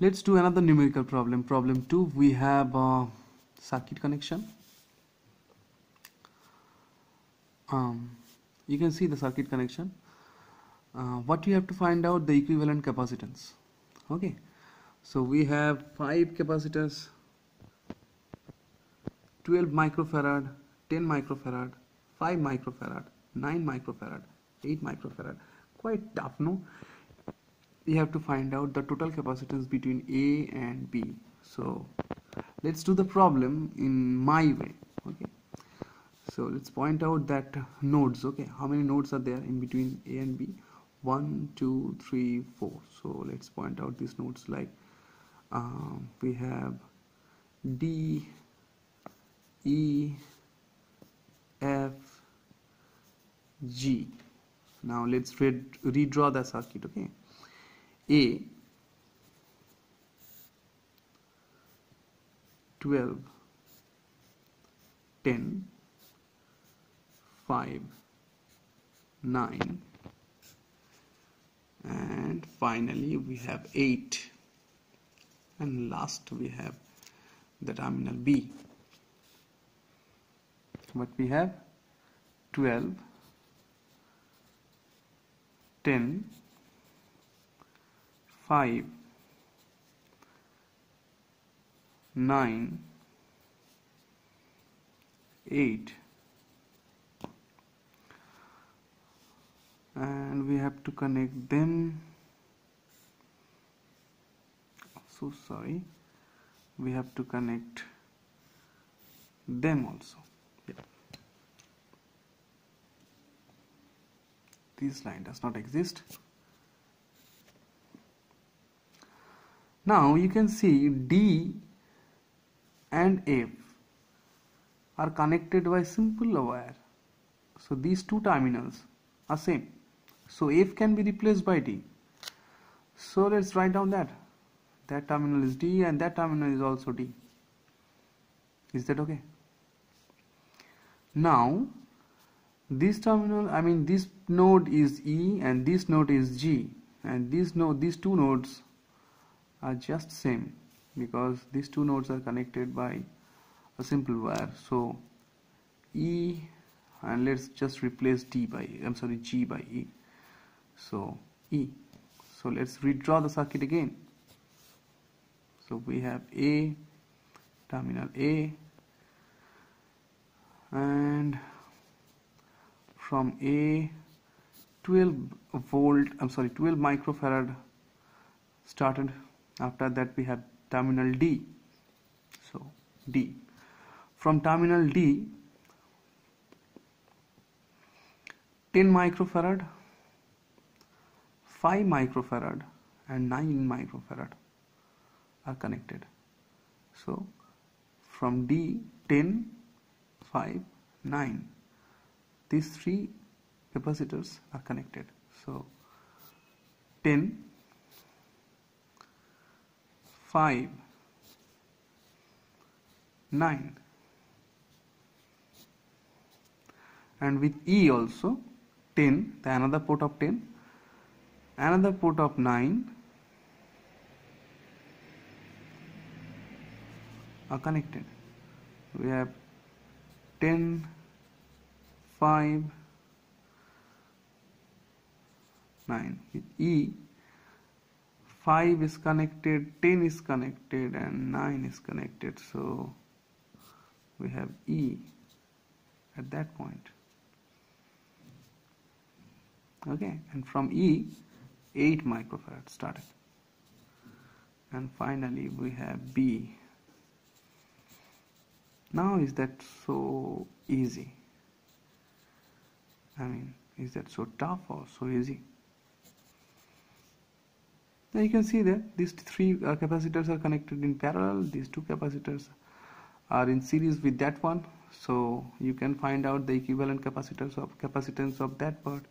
let's do another numerical problem. Problem 2 we have uh, circuit connection. Um, you can see the circuit connection. Uh, what you have to find out the equivalent capacitance. Okay. So we have five capacitors 12 microfarad 10 microfarad 5 microfarad 9 microfarad 8 microfarad. Quite tough no we have to find out the total capacitance between A and B. So let's do the problem in my way okay? So let's point out that nodes okay? How many nodes are there in between A and B? One two three four. So let's point out these nodes like um, we have D E F G. Now let's read, redraw the circuit okay A. 12 10 5 9 and finally we have 8 and last we have the terminal B. But we have? 12 10 5 9 8 and we have to connect them. So sorry we have to connect them also. Yeah. this line does not exist now you can see D and F are connected by simple wire. So these two terminals are same. So F can be replaced by D. So let's write down that. That terminal is D and that terminal is also D. Is that okay? Now this terminal I mean this node is E and this node is G. And this node these two nodes are just same because these two nodes are connected by a simple wire. So E and let's just replace D by I'm sorry G by E. So E. So let's redraw the circuit again. So we have A terminal A and from A 12 volt I'm sorry 12 microfarad started after that we have terminal D. So D. From terminal D 10 microfarad 5 microfarad and 9 microfarad are connected. So from D 10 5 9 these three capacitors are connected. So 10 5 9 and with E also 10 the another port of 10 another port of 9 are connected. We have 10 5 9 with E 5 is connected 10 is connected and 9 is connected. So we have E at that point. Okay and from E 8 microfarad started. And finally we have B. Now is that so easy? I mean is that so tough or so easy now you can see that these three uh, capacitors are connected in parallel. These two capacitors are in series with that one. So you can find out the equivalent capacitors of capacitance of that part.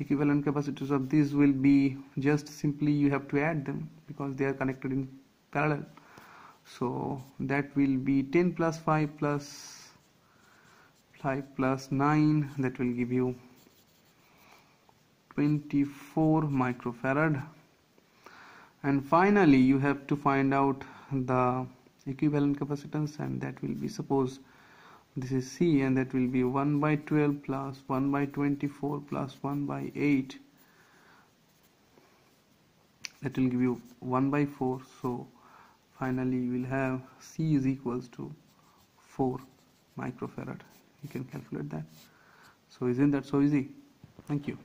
Equivalent capacitors of these will be just simply you have to add them because they are connected in parallel. So that will be 10 plus 5 plus 5 plus 9 that will give you 24 microfarad and finally you have to find out the equivalent capacitance and that will be suppose this is C and that will be 1 by 12 plus 1 by 24 plus 1 by 8 that will give you 1 by 4 so finally you will have C is equals to 4 microfarad. You can calculate that. So isn't that so easy? Thank you